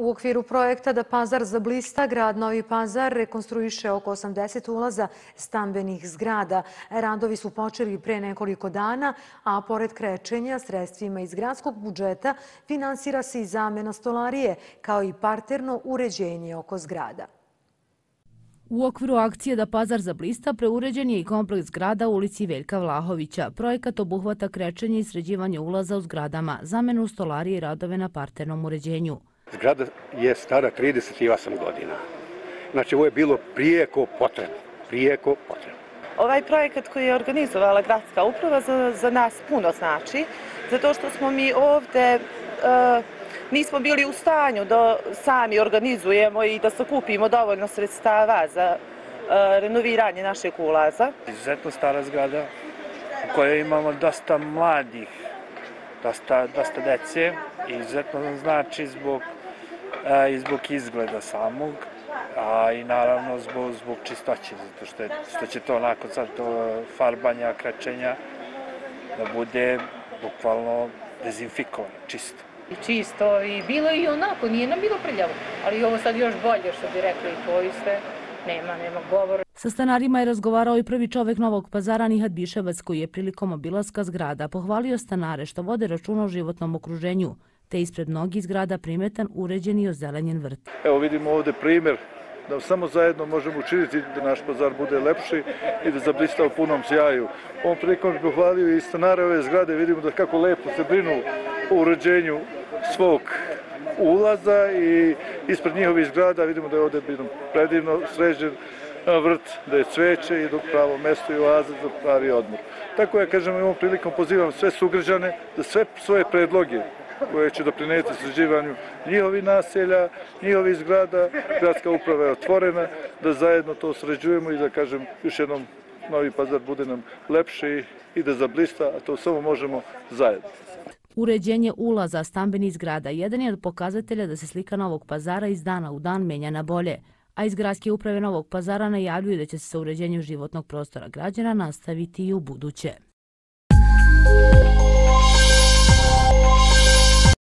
U okviru projekta da Pazar zablista, grad Novi Pazar rekonstruiše oko 80 ulaza stambenih zgrada. Radovi su počeli pre nekoliko dana, a pored krečenja sredstvima iz gradskog budžeta finansira se i zamena stolarije, kao i parterno uređenje oko zgrada. U okviru akcije Da pazar za blista preuređen je i kompleks grada u ulici Veljka Vlahovića. Projekat obuhvata krečenje i sređivanje ulaza u zgradama, zamenu stolarije i radove na parternom uređenju. Zgrada je stara 38 godina. Znači, ovo je bilo prijeko potrebno. Prijeko potrebno. Ovaj projekat koji je organizovala gradska uprava za, za nas puno znači, zato što smo mi ovde e, nismo bili u stanju da sami organizujemo i da sakupimo dovoljno sredstava za e, renoviranje našeg ulaza. Izuzetno stara zgrada u kojoj imamo dosta mladih, dosta, dosta dece i izuzetno znači zbog e, i zbog izgleda samog, a i naravno zbog, zbog čistoće, zato što, je, što će to onako sad to farbanja, krećenja, da bude bukvalno dezinfikovano, čisto. I čisto i bilo i onako, nije nam bilo prljavo, ali ovo sad još bolje što bi rekli i to i sve. Nema, nema govora. Sa stanarima je razgovarao i prvi čovek Novog pazara Nihad Biševac koji je prilikom obilaska zgrada pohvalio stanare što vode računa o životnom okruženju, te ispred mnogih zgrada primetan uređen i ozelenjen vrt. Evo vidimo ovde primjer da samo zajedno možemo učiniti da naš pazar bude lepši i da zablista u punom sjaju. Ovom prilikom bih pohvalio i stanare ove zgrade, vidimo da kako lepo se brinu o uređenju svog ulaza i ispred njihovih zgrada vidimo da je ovde predivno sređen vrt, da je cveće i dok pravo mesto i oaza za pravi odmor. Tako ja kažem, ovom prilikom pozivam sve sugrađane da sve svoje predloge koje će doprineti sređivanju njihovi naselja, njihovi zgrada. Gradska uprava je otvorena da zajedno to sređujemo i da kažem još jednom Novi pazar bude nam lepši i da zablista, a to samo možemo zajedno. Uređenje ulaza stambeni zgrada jedan je od pokazatelja da se slika Novog pazara iz dana u dan menja na bolje, a iz gradske uprave Novog pazara najavljuju da će se sa uređenjem životnog prostora građana nastaviti i u buduće.